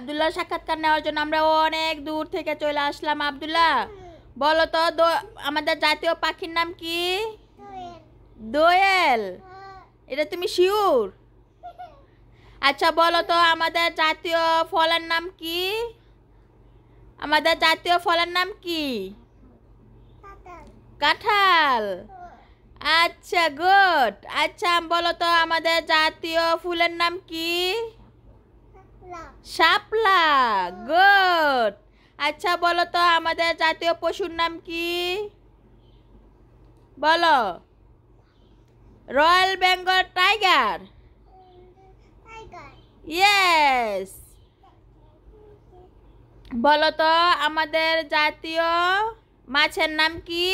আবদুল্লাহ সাক্ষাৎকার নেওয়ার জন্য আমরা অনেক দূর থেকে চলে আসলাম। আবদুল্লাহ, বলো তো আমাদের জাতীয় পাখির নাম কি? দোয়েল। এটা তুমি শিওর? আচ্ছা বলো তো, আমাদের জাতীয় ফলের নাম কি? আমাদের জাতীয় ফলের নাম কি? কাঁঠাল। আচ্ছা গুড আচ্ছা বলো তো, আমাদের জাতীয় ফুলের নাম কি? শাপলা গুড। আচ্ছা বলো তো আমাদের জাতীয় পশুর নাম কি? বলো। Royal Bengal tiger. ইয়েস। বলো তো আমাদের জাতীয় মাছের নাম কি?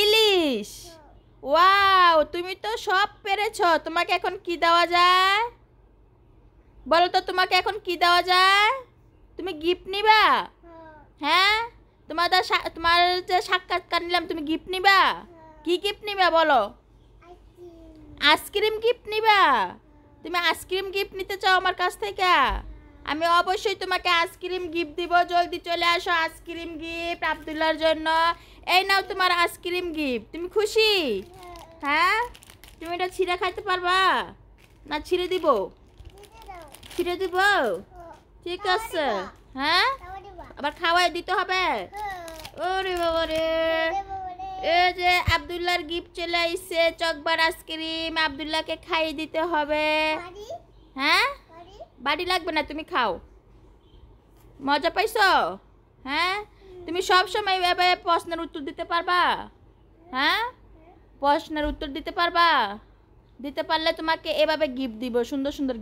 ইলিশ। ওয়াও তুমি তো সব পেরেছ। তোমাকে এখন কি দেওয়া যায়? বলো তো, তোমাকে এখন কি দেওয়া যায়? তুমি গিফট নিবা? হ্যাঁ? তোমাদের তোমার যে সাক্ষাৎকার নিলাম, তুমি গিফট নিবা? কি গিফট নিবা বলো? আইসক্রিম গিফট নিবা? তুমি আইসক্রিম গিফট নিতে চাও আমার কাছ থেকে? আমি অবশ্যই তোমাকে আইসক্রিম গিফট দিব। জলদি চলে আসো আইসক্রিম গিফট আবদুল্লার জন্য। এই নাও তোমার আইসক্রিম গিফট তুমি খুশি? হ্যাঁ? তুমি এটা ছিঁড়ে খাইতে পারবা? না ছিঁড়ে দিব? ছিঁড়ে দিব? ঠিক আছে। হ্যাঁ? আবার খাওয়াই দিতে হবে? ওরে বাবা রে এই যে আবদুল্লাহর গিফট চলে আইছে চকবার আইসক্রিম আবদুল্লাহকে খাইয়ে দিতে হবে। হ্যাঁ? বাড়ি? লাগবে না তুমি খাও। মজা পাইছো? হ্যাঁ? তুমি সব সময় এভাবে প্রশ্নের উত্তর দিতে পারবা? হ্যাঁ? প্রশ্নের উত্তর দিতে পারবা? দিতে পারলে তোমাকে এভাবে গিফট দিব সুন্দর সুন্দর